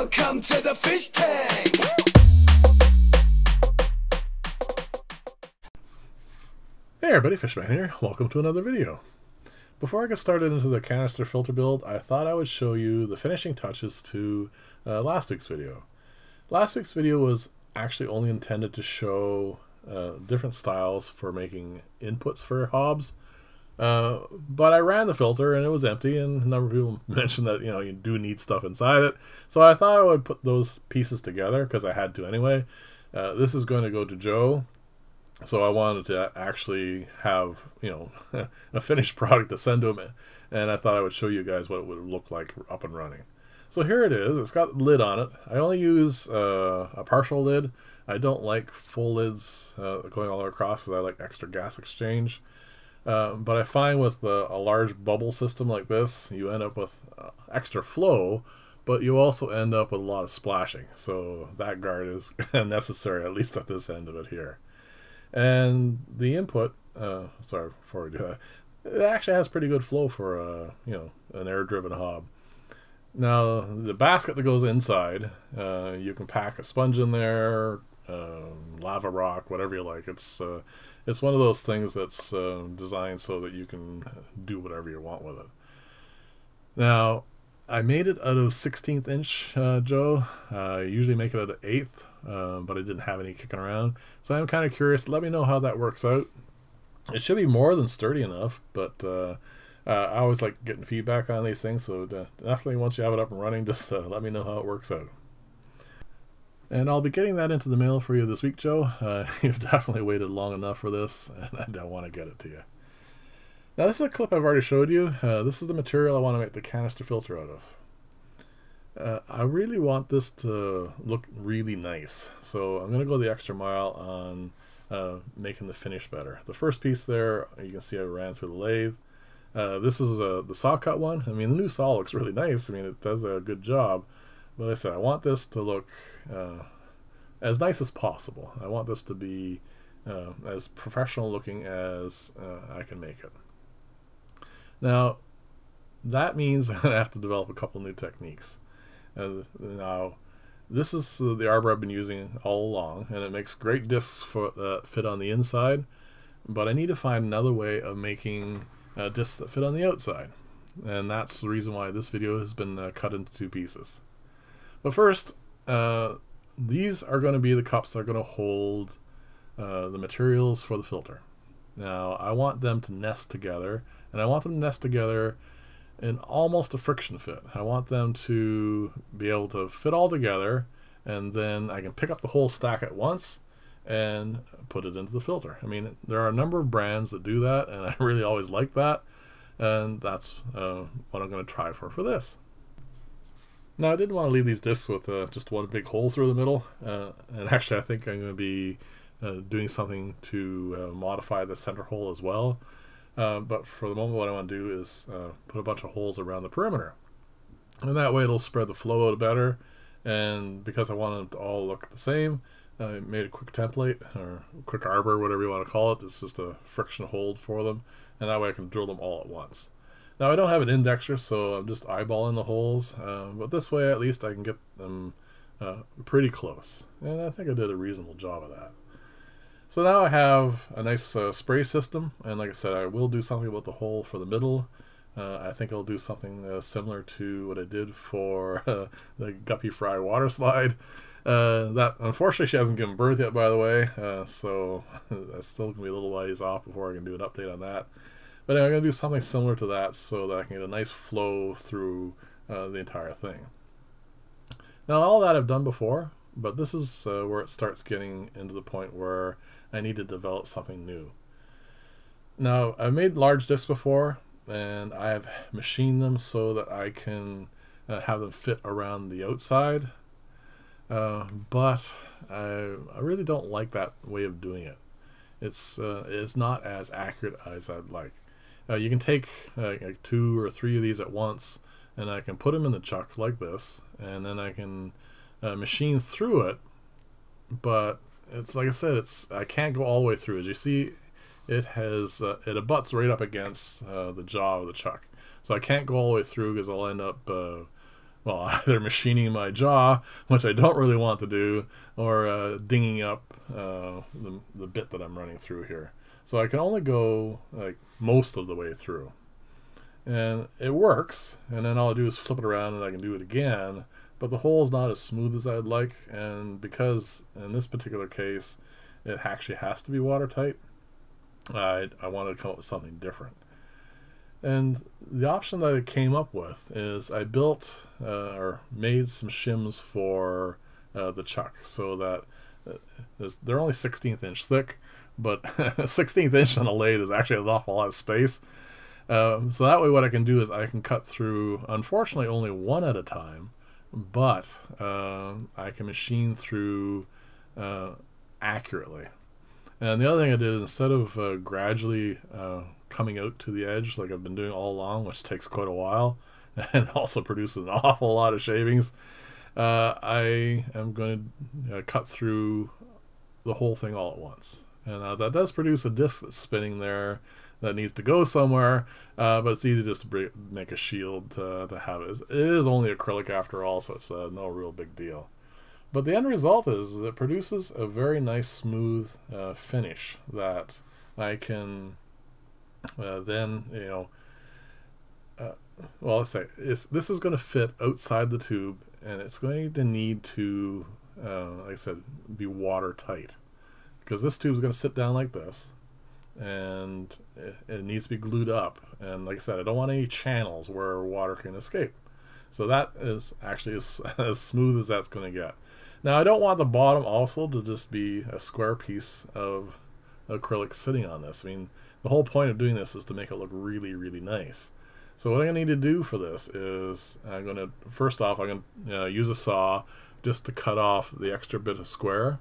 Welcome to the fish tank. Hey everybody, Fishman here. Welcome to another video. Before I get started into the canister filter build, I thought I would show you the finishing touches to uh, last week's video. Last week's video was actually only intended to show uh, different styles for making inputs for hobs. Uh, but I ran the filter and it was empty and a number of people mentioned that you know you do need stuff inside it. So I thought I would put those pieces together because I had to anyway. Uh, this is going to go to Joe so I wanted to actually have you know a finished product to send to him, and I thought I would show you guys what it would look like up and running. So here it is. It's got lid on it. I only use uh, a partial lid. I don't like full lids uh, going all across because I like extra gas exchange. Uh, but I find with the, a large bubble system like this, you end up with uh, extra flow, but you also end up with a lot of splashing. So that guard is necessary, at least at this end of it here. And the input, uh, sorry, before we do that, it actually has pretty good flow for a, you know, an air-driven hob. Now, the basket that goes inside, uh, you can pack a sponge in there, um, lava rock, whatever you like. It's uh, it's one of those things that's uh, designed so that you can do whatever you want with it. Now, I made it out of 16th inch, uh, Joe. I usually make it out of 8th, uh, but I didn't have any kicking around. So I'm kind of curious. Let me know how that works out. It should be more than sturdy enough, but uh, uh, I always like getting feedback on these things. So definitely once you have it up and running, just uh, let me know how it works out. And I'll be getting that into the mail for you this week, Joe. Uh, you've definitely waited long enough for this, and I don't want to get it to you. Now this is a clip I've already showed you. Uh, this is the material I want to make the canister filter out of. Uh, I really want this to look really nice, so I'm going to go the extra mile on uh, making the finish better. The first piece there, you can see I ran through the lathe. Uh, this is the saw cut one. I mean, the new saw looks really nice. I mean, it does a good job. But like I said, I want this to look uh, as nice as possible. I want this to be uh, as professional looking as uh, I can make it. Now, that means I have to develop a couple new techniques. Uh, now, this is the arbor I've been using all along, and it makes great discs for that fit on the inside, but I need to find another way of making uh, discs that fit on the outside. And that's the reason why this video has been uh, cut into two pieces. But first, uh, these are going to be the cups that are going to hold uh, the materials for the filter. Now, I want them to nest together, and I want them to nest together in almost a friction fit. I want them to be able to fit all together, and then I can pick up the whole stack at once and put it into the filter. I mean, there are a number of brands that do that, and I really always like that, and that's uh, what I'm going to try for for this. Now I didn't want to leave these discs with uh, just one big hole through the middle, uh, and actually I think I'm going to be uh, doing something to uh, modify the center hole as well. Uh, but for the moment what I want to do is uh, put a bunch of holes around the perimeter. And that way it'll spread the flow out better, and because I want them to all look the same, I made a quick template, or quick arbor, whatever you want to call it. It's just a friction hold for them, and that way I can drill them all at once. Now I don't have an indexer, so I'm just eyeballing the holes, uh, but this way at least I can get them uh, pretty close. And I think I did a reasonable job of that. So now I have a nice uh, spray system, and like I said, I will do something about the hole for the middle. Uh, I think I'll do something uh, similar to what I did for the Guppy Fry water slide. Uh, that unfortunately she hasn't given birth yet, by the way, so that's still gonna be a little ways off before I can do an update on that. But I'm going to do something similar to that so that I can get a nice flow through uh, the entire thing. Now all that I've done before, but this is uh, where it starts getting into the point where I need to develop something new. Now I've made large discs before and I've machined them so that I can uh, have them fit around the outside. Uh, but I, I really don't like that way of doing it. It's uh, it's not as accurate as I'd like. Uh, you can take uh, like two or three of these at once and I can put them in the chuck like this and then I can uh, machine through it but it's like I said it's I can't go all the way through as you see? It has uh, it abuts right up against uh, the jaw of the chuck. So I can't go all the way through because I'll end up uh, well, either machining my jaw, which I don't really want to do, or uh, dinging up uh, the, the bit that I'm running through here. So I can only go like most of the way through. And it works, and then all I do is flip it around and I can do it again, but the hole is not as smooth as I'd like, and because in this particular case it actually has to be watertight, I, I wanted to come up with something different. And the option that I came up with is I built uh, or made some shims for uh, the chuck so that uh, they're only 16th inch thick, but 16th inch on a lathe is actually an awful lot of space. Um, so that way what I can do is I can cut through, unfortunately only one at a time, but uh, I can machine through uh, accurately. And the other thing I did, is instead of uh, gradually uh, coming out to the edge like I've been doing all along, which takes quite a while and also produces an awful lot of shavings, uh, I am going to uh, cut through the whole thing all at once. And uh, that does produce a disc that's spinning there that needs to go somewhere, uh, but it's easy just to make a shield to, to have it. It is only acrylic after all, so it's no real big deal. But the end result is, it produces a very nice smooth uh, finish that I can uh, then, you know, uh, well, let's say this is going to fit outside the tube and it's going to need to, uh, like I said, be watertight because this tube is going to sit down like this and it, it needs to be glued up. And like I said, I don't want any channels where water can escape. So that is actually as, as smooth as that's going to get. Now I don't want the bottom also to just be a square piece of acrylic sitting on this. I mean, the whole point of doing this is to make it look really, really nice. So what I'm going to need to do for this is I'm going to, first off, I'm going to uh, use a saw just to cut off the extra bit of square.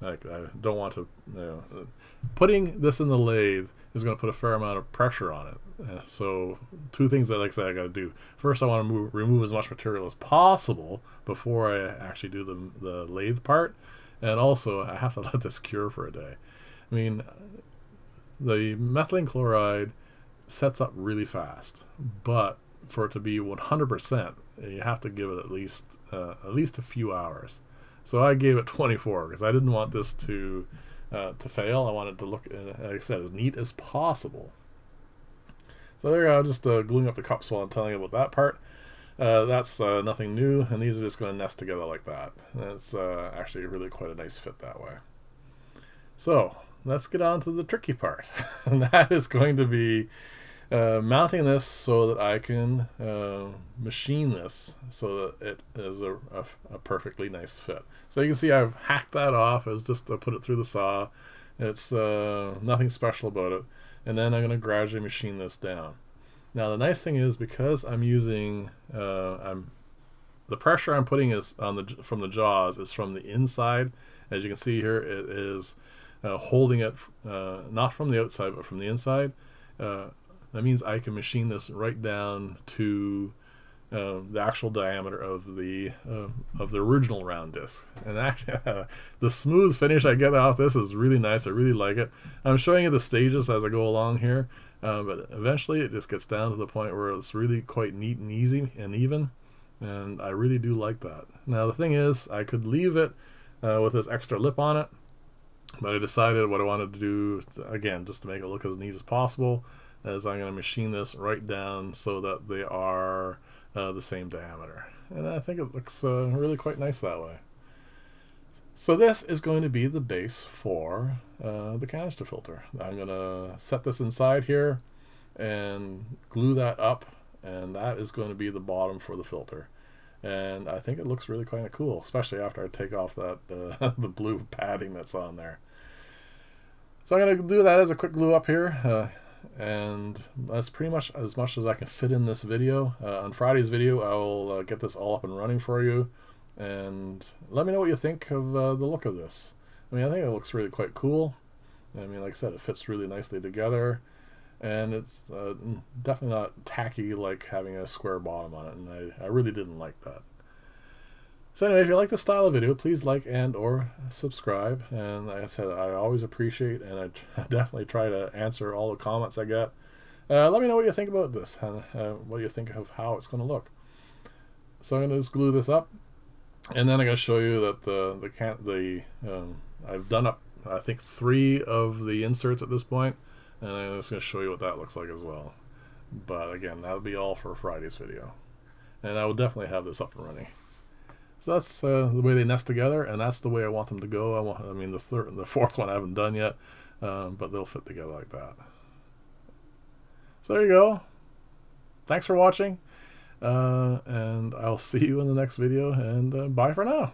Like I don't want to, you know, putting this in the lathe is going to put a fair amount of pressure on it. Uh, so two things that like I said I got to do. First, I want to move, remove as much material as possible before I actually do the, the lathe part. And also, I have to let this cure for a day. I mean, the methylene chloride sets up really fast, but for it to be 100%, you have to give it at least uh, at least a few hours. So I gave it 24 because I didn't want this to uh, to fail. I wanted to look, uh, like I said, as neat as possible. So there you go, just uh, gluing up the cups while I'm telling you about that part. Uh, that's uh, nothing new, and these are just going to nest together like that. And it's actually really quite a nice fit that way. So let's get on to the tricky part. and that is going to be uh, mounting this so that I can uh, machine this so that it is a, a, a, perfectly nice fit. So you can see I've hacked that off. as just to put it through the saw. It's uh, nothing special about it. And then I'm going to gradually machine this down. Now the nice thing is because I'm using uh, I'm the pressure I'm putting is on the from the jaws is from the inside. As you can see here, it is uh, holding it not from the outside but from the inside. Uh, that means I can machine this right down to uh, the actual diameter of the uh, of the original round disc. And actually, the smooth finish I get off this is really nice. I really like it. I'm showing you the stages as I go along here, uh, but eventually it just gets down to the point where it's really quite neat and easy and even. And I really do like that. Now the thing is, I could leave it uh, with this extra lip on it, but I decided what I wanted to do, again, just to make it look as neat as possible, is I'm going to machine this right down so that they are uh, the same diameter. And I think it looks uh, really quite nice that way. So this is going to be the base for uh, the canister filter. I'm going to set this inside here and glue that up and that is going to be the bottom for the filter and I think it looks really kind of cool, especially after I take off that uh, the blue padding that's on there. So I'm going to do that as a quick glue up here, uh, and that's pretty much as much as I can fit in this video. Uh, on Friday's video, I will uh, get this all up and running for you, and let me know what you think of uh, the look of this. I mean, I think it looks really quite cool. I mean, like I said, it fits really nicely together and it's uh, definitely not tacky like having a square bottom on it and I, I really didn't like that so anyway if you like this style of video please like and or subscribe and like I said I always appreciate and I definitely try to answer all the comments I get uh, let me know what you think about this and uh, what you think of how it's going to look So I'm going to just glue this up. And then I'm going to show you that the, the, can the um, I've done up, I think, three of the inserts at this point, And I'm just going to show you what that looks like as well. But again, that'll be all for Friday's video. And I will definitely have this up and running. So that's uh, the way they nest together, and that's the way I want them to go. I want, I mean, the third, the fourth one I haven't done yet, um, but they'll fit together like that. So there you go. Thanks for watching, uh, and I'll see you in the next video, and uh, bye for now.